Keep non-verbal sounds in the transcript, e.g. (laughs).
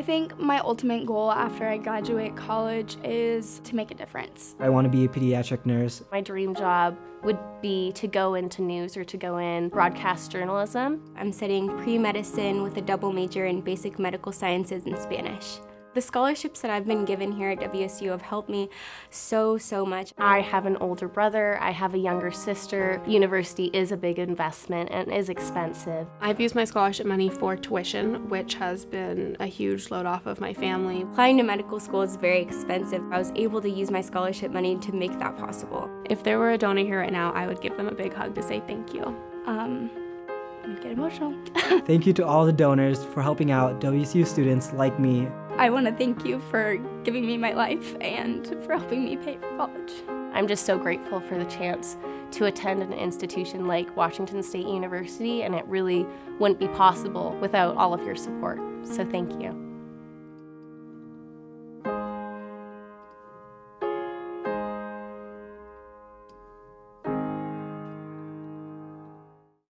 I think my ultimate goal after I graduate college is to make a difference. I want to be a pediatric nurse. My dream job would be to go into news or to go in broadcast journalism. I'm studying pre-medicine with a double major in basic medical sciences and Spanish. The scholarships that I've been given here at WSU have helped me so, so much. I have an older brother, I have a younger sister. University is a big investment and is expensive. I've used my scholarship money for tuition, which has been a huge load off of my family. Applying to medical school is very expensive. I was able to use my scholarship money to make that possible. If there were a donor here right now, I would give them a big hug to say thank you. Um, I'm get emotional. (laughs) Thank you to all the donors for helping out WSU students like me I want to thank you for giving me my life and for helping me pay for college. I'm just so grateful for the chance to attend an institution like Washington State University, and it really wouldn't be possible without all of your support. So thank you.